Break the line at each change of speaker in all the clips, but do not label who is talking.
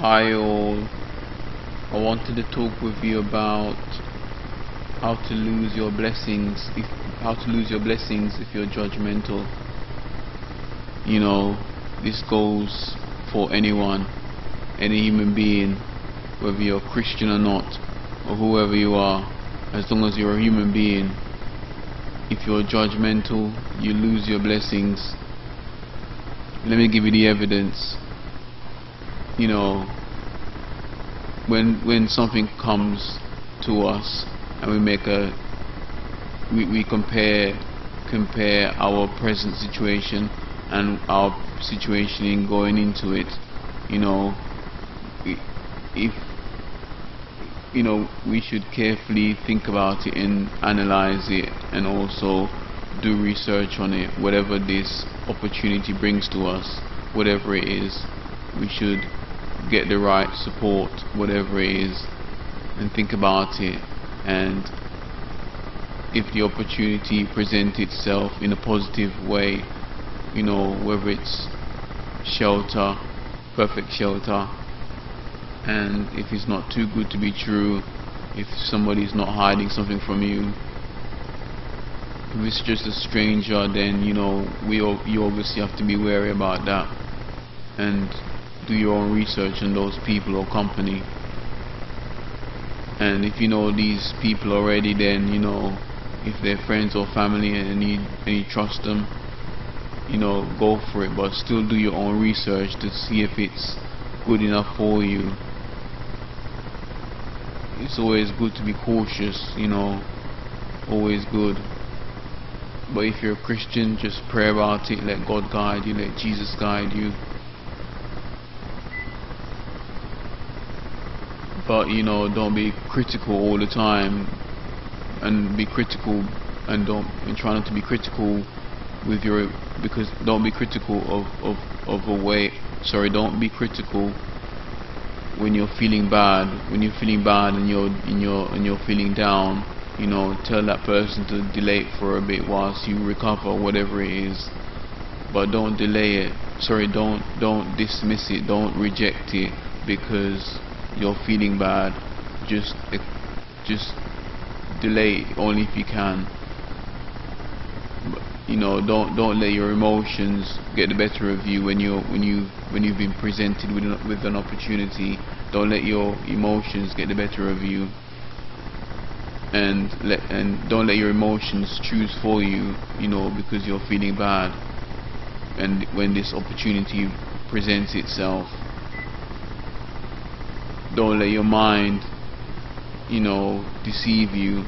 Hi all, I wanted to talk with you about how to lose your blessings, if how to lose your blessings if you're judgmental. You know, this goes for anyone, any human being, whether you're Christian or not, or whoever you are, as long as you're a human being. If you're judgmental, you lose your blessings. Let me give you the evidence you know when when something comes to us and we make a we, we compare compare our present situation and our situation in going into it you know if you know we should carefully think about it and analyze it and also do research on it. Whatever this opportunity brings to us whatever it is we should get the right support whatever it is and think about it. And if the opportunity presents itself in a positive way you know whether it's shelter perfect shelter and if it's not too good to be true if somebody's not hiding something from you if it's just a stranger then you know we you obviously have to be wary about that. And do your own research on those people or company. And if you know these people already then you know if they're friends or family and you, and you trust them you know go for it. But still do your own research to see if it's good enough for you. It's always good to be cautious you know always good. But if you're a Christian just pray about it. Let God guide you. Let Jesus guide you but you know don't be critical all the time and be critical and don't and try not to be critical with your because don't be critical of of of a way sorry don't be critical when you're feeling bad when you're feeling bad and you're and you're and you're feeling down you know tell that person to delay for a bit whilst you recover whatever it is. But don't delay it. Sorry don't don't dismiss it. Don't reject it because you're feeling bad just just delay only if you can. You know don't don't let your emotions get the better of you when you when you when you've been presented with an, with an opportunity. Don't let your emotions get the better of you. And let and don't let your emotions choose for you you know because you're feeling bad. And when this opportunity presents itself don't let your mind you know deceive you.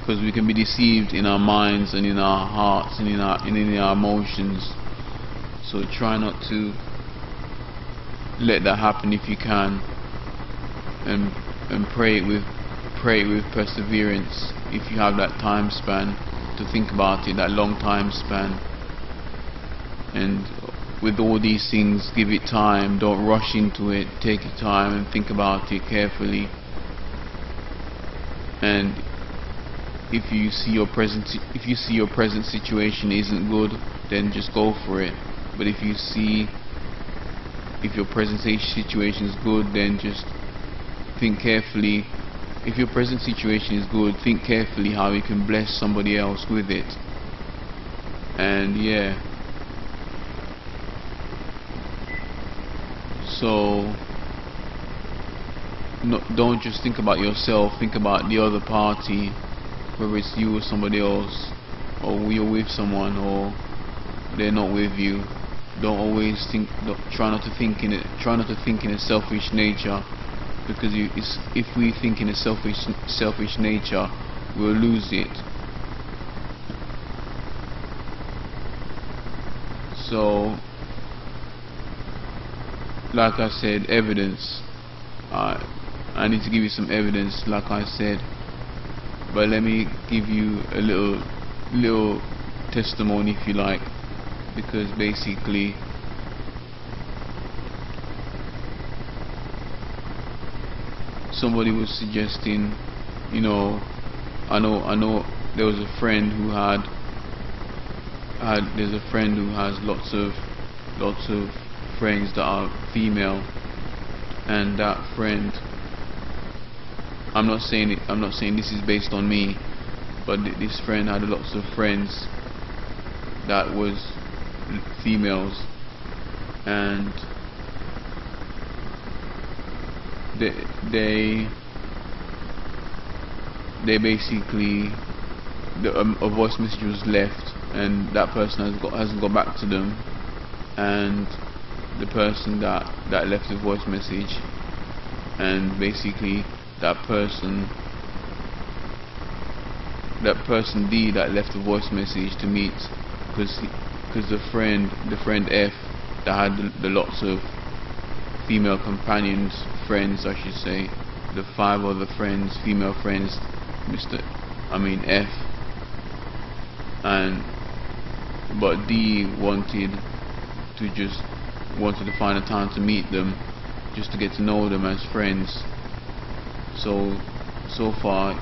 Because we can be deceived in our minds and in our hearts and in our and in our emotions. So try not to let that happen if you can. And and pray with pray with perseverance if you have that time span to think about it that long time span. And with all these things give it time don't rush into it take your time and think about it carefully. And if you see your present if you see your present situation isn't good then just go for it. But if you see if your present situation is good then just think carefully. If your present situation is good think carefully how you can bless somebody else with it. And yeah so no, don't just think about yourself. Think about the other party whether it's you or somebody else or you're with someone or they're not with you. Don't always think don't, try not to think in it try not to think in a selfish nature because you, if we think in a selfish selfish nature we'll lose it. So like I said evidence. Uh, I need to give you some evidence like I said. But let me give you a little little testimony if you like because basically somebody was suggesting you know I know I know there was a friend who had had there's a friend who has lots of lots of friends that are female and that friend. I'm not saying it, I'm not saying this is based on me but th this friend had lots of friends that was females. And they they they basically the, um, a voice message was left and that person has got hasn't got back to them. And the person that that left the voice message and basically that person that person D that left the voice message to meet because because the friend the friend F that had the, the lots of female companions friends I should say the five other friends female friends Mr. I mean F and but D wanted to just wanted to find a time to meet them just to get to know them as friends. So so far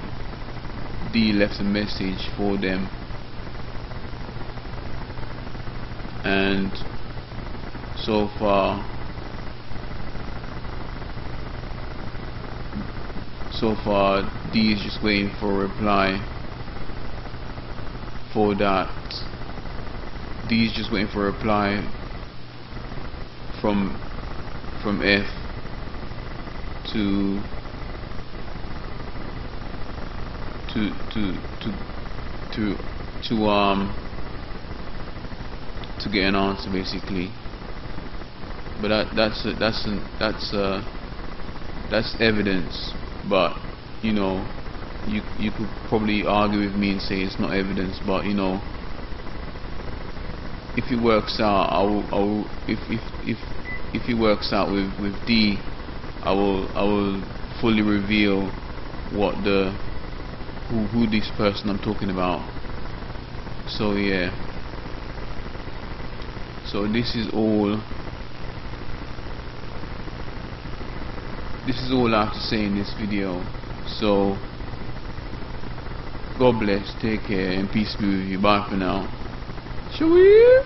D left a message for them. And so far so far D is just waiting for a reply for that. D is just waiting for a reply from from F to to to to to to um to get an answer basically. But that that's a, that's a, that's a, that's evidence. But you know you you could probably argue with me and say it's not evidence but you know if it works out I will, I will if if if if it works out with with D I will I will fully reveal what the who who this person I'm talking about. So yeah. So this is all this is all I have to say in this video. So God bless. Take care and peace be with you. Bye for now Shall we